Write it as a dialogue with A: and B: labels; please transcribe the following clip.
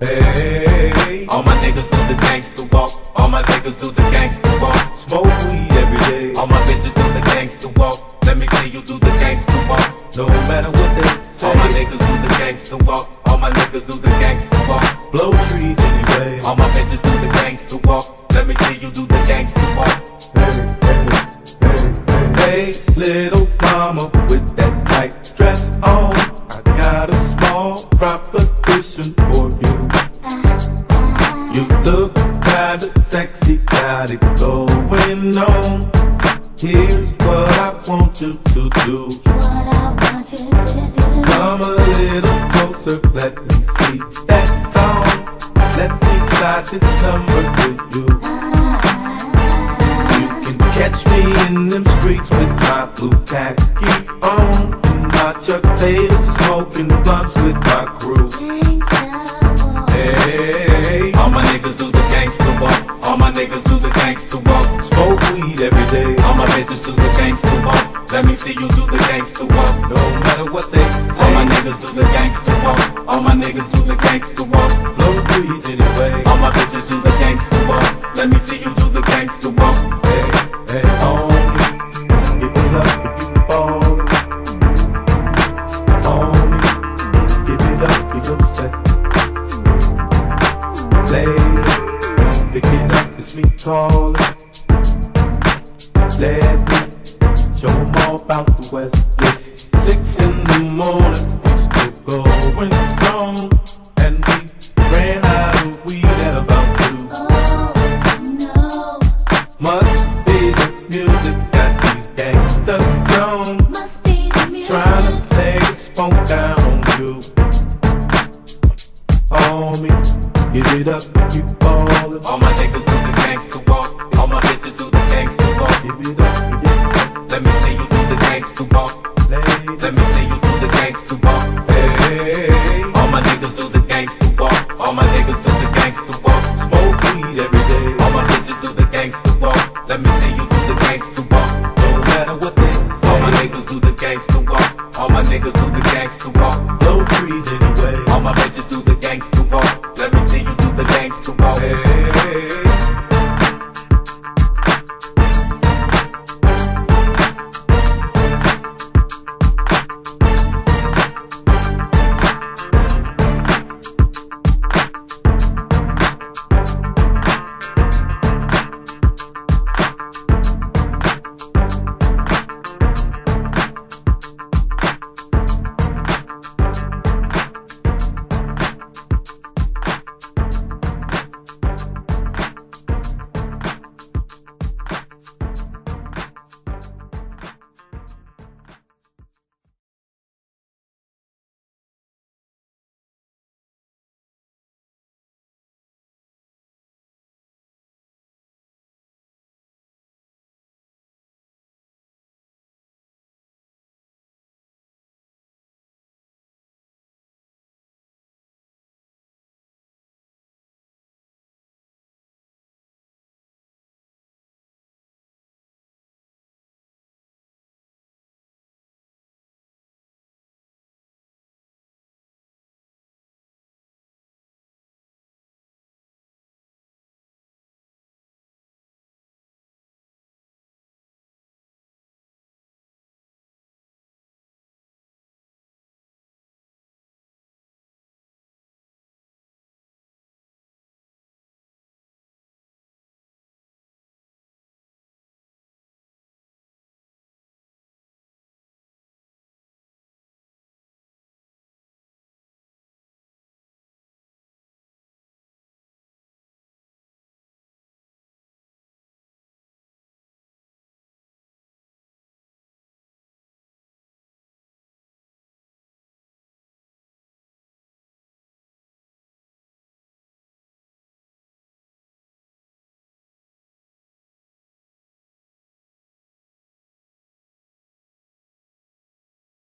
A: Hey.
B: All my niggas do the gangsta walk. All my niggas do the gangsta walk.
A: Smoke weed every day. All
B: my bitches do the gangsta walk. Let me see you do the gangsta walk.
A: No matter what they say. All my
B: niggas do the gangsta walk. All my niggas do the gangsta walk.
A: Blow trees anyway. All
B: my bitches do the gangsta walk. Let me see you do the gangsta walk.
A: Hey, hey, hey, hey little mama with that tight dress on. I got a small proposition for you. Look kinda sexy, got it going on. Here's what I want you to do. Come a little closer, let me see that thong. Let me slide this number to you. You can catch me in them streets with my blue khakis on. And my Chuck Taylor smoking blunts with my crew.
B: Bitches do the gangsta walk. Let me see you do the gangsta walk.
A: No matter what they say. All my
B: niggas do the gangsta walk. All my niggas do the gangsta walk.
A: blow trees anyway.
B: All my bitches do the gangsta walk. Let me see you do the gangsta walk.
A: Hey, hey, homie, give it up if you fall. Homie, give it up if you're set. Lady, pick it up, it's me calling. Let me show 'em all about the West. It's six in the morning, we still going strong. And we ran out of weed at about two.
C: Oh, no.
A: Must be the music that these gangsters gone. Trying to play this funk down on you. Homie, give it up if you ballin'.
B: All my niggas gangsta walk. All my niggas do the gangsta walk.